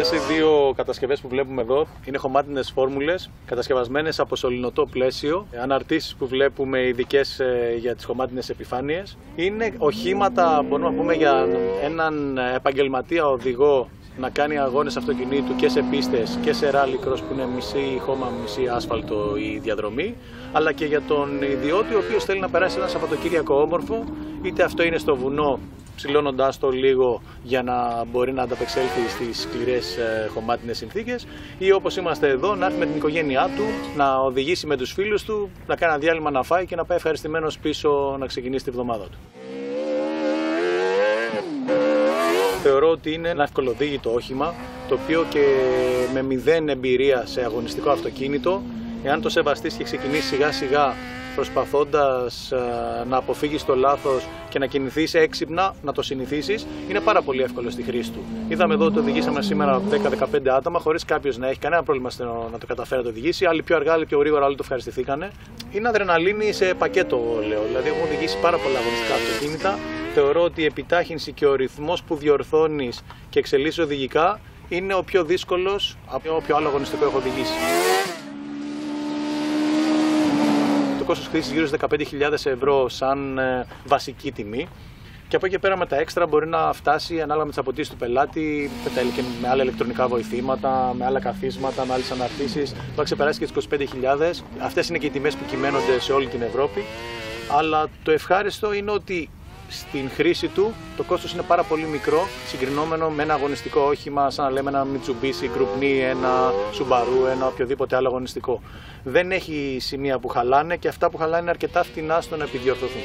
Αυτές οι δύο κατασκευές που βλέπουμε εδώ είναι χωμάτινε φόρμουλε κατασκευασμένες από σωληνωτό πλαίσιο. Αναρτήσεις που βλέπουμε ειδικές ε, για τις χωμάτινε επιφάνειες. Είναι οχήματα, μπορούμε να πούμε, για έναν επαγγελματία οδηγό να κάνει αγώνες αυτοκινήτου και σε πίστες και σε rally cross που είναι μισή χώμα, μισή άσφαλτο η διαδρομή αλλά και για τον ιδιώτη ο οποίος θέλει να περάσει ένα Σαββατοκύριακο όμορφο είτε αυτό είναι στο βουνό ψηλώνοντάς το λίγο για να μπορεί να ανταπεξέλθει στις σκληρές ε, χωμάτινες συνθήκες ή όπως είμαστε εδώ να έρθει με την οικογένειά του, να οδηγήσει με τους φίλους του, να κάνει ένα διάλειμμα να φάει και να πάει ευχαριστημένος πίσω να ξεκινήσει τη βδομάδα του. Θεωρώ ότι είναι ένα ευκολοδίγητο όχημα, το οποίο και με μηδέν εμπειρία σε αγωνιστικό αυτοκίνητο, εάν το σεβαστείς και ξεκινήσεις σιγά σιγά προσπαθώντας να αποφύγεις το λάθος και να κινηθείς έξυπνα, να το συνηθίσεις, είναι πάρα πολύ εύκολο στη χρήση του. Είδαμε εδώ ότι οδηγήσαμε σήμερα 10-15 άτομα, χωρίς κάποιος να έχει κανένα πρόβλημα να το καταφέρει να το οδηγήσει. Άλλοι πιο αργά, άλλοι πιο γρήγορα, άλλοι το ευχαριστηθήκανε. Είναι αδρεναλίνη σε πακέτο, λέω. Δηλαδή, έχω οδηγήσει πάρα πολλά αγωνιστικά αυτοκίνητα. Θεωρώ ότι η επιτάχυνση και ο ρυθμός που διορθώνεις και εξελίσσεις οδηγικά είναι ο πιο δύσκολος από όποιο άλλο αγωνιστικό έχω οδηγήσει. Κόστος χρήσης γύρω στις 15.000 ευρώ σαν ε, βασική τιμή. Και από εκεί πέρα με τα έξτρα μπορεί να φτάσει ανάλογα με τις απαιτήσεις του πελάτη, με άλλα ηλεκτρονικά βοηθήματα, με άλλα καθίσματα, με άλλες αναρτήσεις. Θα ξεπεράσει και τις 25.000. Αυτές είναι και οι τιμές που κυμαίνονται σε όλη την Ευρώπη. Αλλά το ευχάριστο είναι ότι στην χρήση του το κόστος είναι πάρα πολύ μικρό συγκρινόμενο με ένα αγωνιστικό όχημα σαν να λέμε ένα Mitsubishi Group Ni, ένα Subaru, ένα οποιοδήποτε άλλο αγωνιστικό. Δεν έχει σημεία που χαλάνε και αυτά που χαλάνε είναι αρκετά φτηνά στο να επιδιορθωθούν.